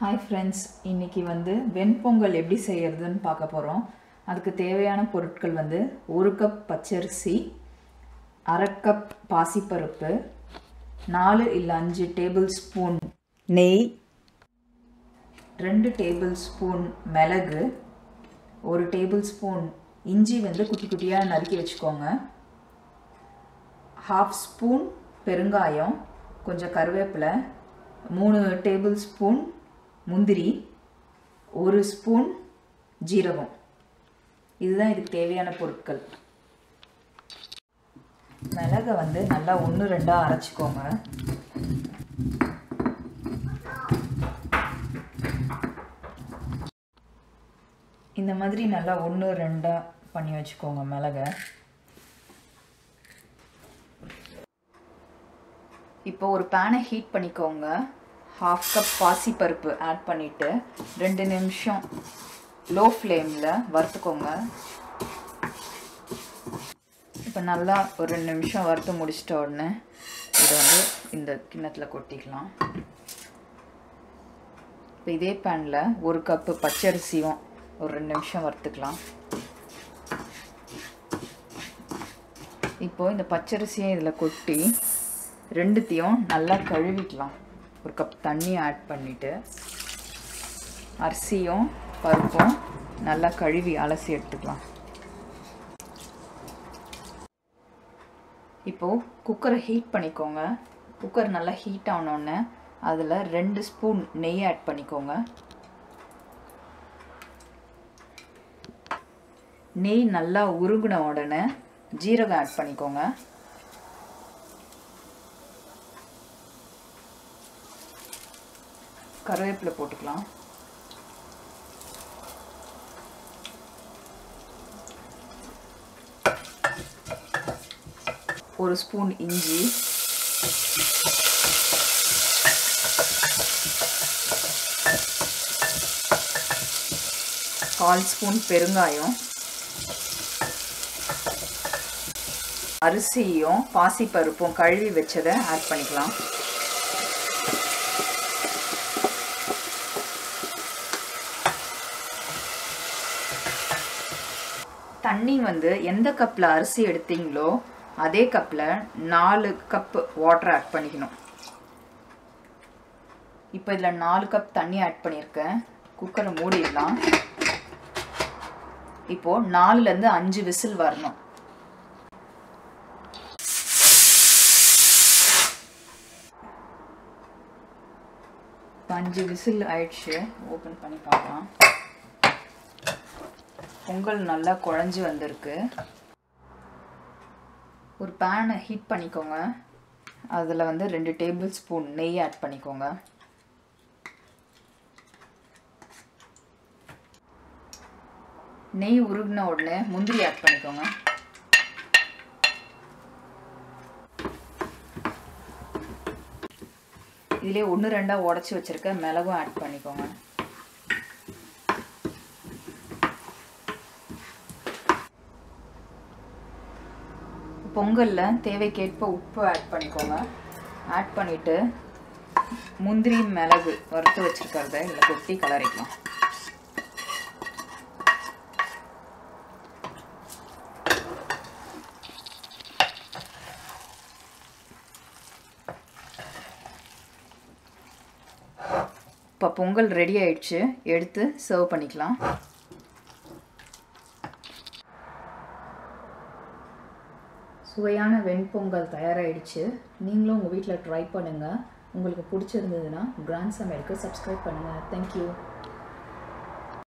Hi friends இன்றைக்கி வந்து வெண்பொங்கல் எப்படி செய்கிறதுன்னு பார்க்க போகிறோம் அதுக்கு தேவையான பொருட்கள் வந்து ஒரு கப் பச்சரிசி அரை கப் பாசிப்பருப்பு நாலு இல்லை அஞ்சு டேபிள் ஸ்பூன் நெய் ரெண்டு டேபிள் ஸ்பூன் மிளகு ஒரு டேபிள் ஸ்பூன் இஞ்சி வந்து குட்டி குட்டியாக நறுக்கி வச்சுக்கோங்க. ஹாஃப் ஸ்பூன் பெருங்காயம் கொஞ்சம் கருவேப்பிலை மூணு டேபிள் ஸ்பூன் முந்திரி ஒரு ஸ்பூன் ஜீரகம். இதுதான் இதுக்கு தேவையான பொருட்கள். மிளகை வந்து நல்லா ஒன்று ரெண்டாக அரைச்சிக்கோங்க. இந்த மாதிரி நல்லா ஒன்று ரெண்டாக பண்ணி வச்சுக்கோங்க மிளகை. இப்போ ஒரு பேனை ஹீட் பண்ணிக்கோங்க. ஹாஃப் கப் பாசிப்பருப்பு ஆட் பண்ணிவிட்டு ரெண்டு நிமிஷம் லோ ஃப்ளேமில் வறுத்துக்கோங்க. இப்போ நல்லா ஒரு ரெண்டு நிமிஷம் வறுத்து முடிச்சிட்ட உடனே இதை வந்து இந்த கிண்ணத்தில் கொட்டிக்கலாம். இப்போ இதே பேனில் ஒரு கப்பு பச்சரிசியும் ஒரு ரெண்டு நிமிஷம் வறுத்துக்கலாம். இப்போது இந்த பச்சரிசியும் இதில் கொட்டி ரெண்டுத்தையும் நல்லா கழுவிக்கலாம். ஒரு கப் தண்ணி ஆட் பண்ணிவிட்டு அரிசியும் பருப்பும் நல்லா கழுவி அலசி எடுத்துக்கலாம். இப்போது குக்கரை ஹீட் பண்ணிக்கோங்க. குக்கர் நல்லா ஹீட் ஆனோடனே அதில் ரெண்டு ஸ்பூன் நெய் ஆட் பண்ணிக்கோங்க. நெய் நல்லா உருகின உடனே ஜீரகம் ஆட் பண்ணிக்கோங்க. கருவேப்பிலை போட்டுக்கலாம். ஒரு ஸ்பூன் இஞ்சி. கால் ஸ்பூன் பெருங்காயம். அரிசியும் பாசிப்பருப்பும் கழுவி வச்சதை ஆட் பண்ணிக்கலாம். தண்ணி வந்து எந்த கப்பில் அரிசி எடுத்தீங்களோ அதே கப்பில் நாலு கப் வாட்டர் ஆட் பண்ணிக்கணும். இப்போ இதில் நாலு கப் தண்ணி ஆட் பண்ணியிருக்கேன் குக்கரை மூடிடலாம். இப்போது நாலுலேருந்து அஞ்சு விசில் வரணும். அஞ்சு விசில் ஆயிடுச்சு. ஓப்பன் பண்ணி பார்க்கலாம். பொங்கல் நல்லா குழஞ்சி வந்திருக்கு. ஒரு பேனை ஹீட் பண்ணிக்கோங்க. அதில் வந்து ரெண்டு டேபிள் ஸ்பூன் நெய் ஆட் பண்ணிக்கோங்க. நெய் உருகின உடனே முந்திரி ஆட் பண்ணிக்கோங்க. இதிலே ஒன்று ரெண்டாக உடச்சி வச்சுருக்க மிளகும் ஆட் பண்ணிக்கோங்க. பொங்கலில் தேவைக்கேற்ப உப்பு ஆட் பண்ணிக்கோங்க. ஆட் பண்ணிவிட்டு முந்திரி மிளகு வறுத்து வச்சுருக்கிறத இதில் கொட்டி கலரிக்கலாம். இப்போ பொங்கல் ரெடி ஆயிடுச்சு. எடுத்து சர்வ் பண்ணிக்கலாம். சுவையான வெண்பொங்கல் தயாராகிடுச்சு நீங்களும் உங்கள் வீட்டில் ட்ரை பண்ணுங்கள் உங்களுக்கு பிடிச்சிருந்ததுன்னா கிராண்ட் சமையலுக்கு சப்ஸ்கிரைப் பண்ணுங்கள் தேங்க்யூ